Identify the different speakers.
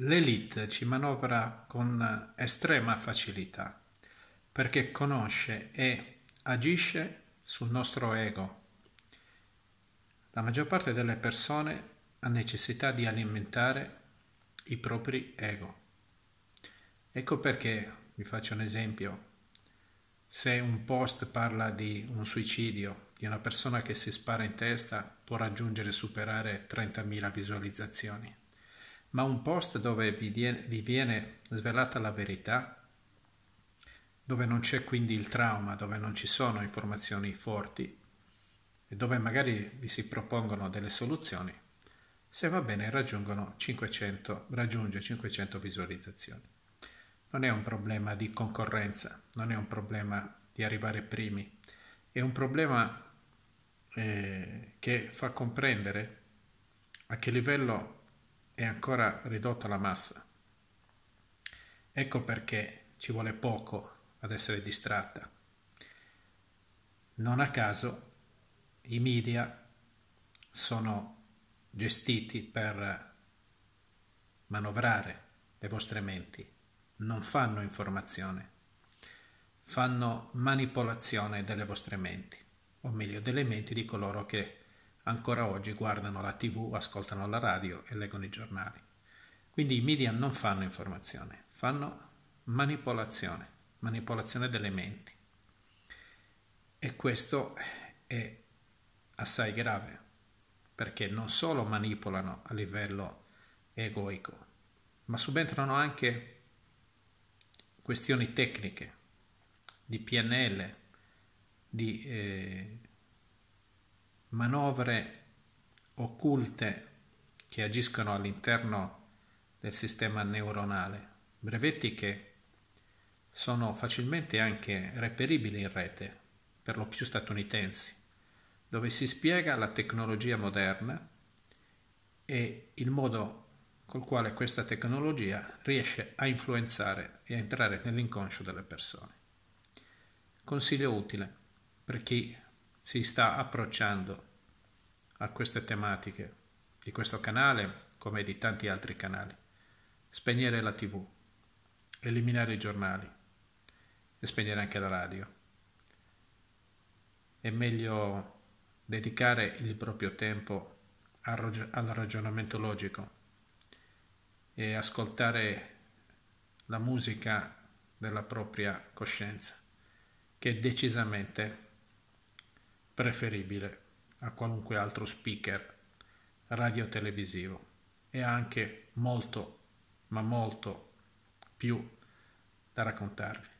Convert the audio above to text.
Speaker 1: L'elite ci manovra con estrema facilità perché conosce e agisce sul nostro ego. La maggior parte delle persone ha necessità di alimentare i propri ego. Ecco perché, vi faccio un esempio, se un post parla di un suicidio, di una persona che si spara in testa, può raggiungere e superare 30.000 visualizzazioni ma un post dove vi, vi viene svelata la verità, dove non c'è quindi il trauma, dove non ci sono informazioni forti e dove magari vi si propongono delle soluzioni, se va bene raggiungono 500, raggiunge 500 visualizzazioni. Non è un problema di concorrenza, non è un problema di arrivare primi, è un problema eh, che fa comprendere a che livello è ancora ridotta la massa. Ecco perché ci vuole poco ad essere distratta. Non a caso i media sono gestiti per manovrare le vostre menti, non fanno informazione, fanno manipolazione delle vostre menti, o meglio delle menti di coloro che ancora oggi guardano la tv, ascoltano la radio e leggono i giornali. Quindi i media non fanno informazione, fanno manipolazione, manipolazione delle menti. E questo è assai grave, perché non solo manipolano a livello egoico, ma subentrano anche questioni tecniche di PNL, di eh, manovre occulte che agiscono all'interno del sistema neuronale, brevetti che sono facilmente anche reperibili in rete, per lo più statunitensi, dove si spiega la tecnologia moderna e il modo col quale questa tecnologia riesce a influenzare e a entrare nell'inconscio delle persone. Consiglio utile per chi si sta approcciando a queste tematiche di questo canale come di tanti altri canali. Spegnere la tv, eliminare i giornali e spegnere anche la radio. È meglio dedicare il proprio tempo al ragionamento logico e ascoltare la musica della propria coscienza, che decisamente preferibile a qualunque altro speaker radio-televisivo e anche molto, ma molto più da raccontarvi.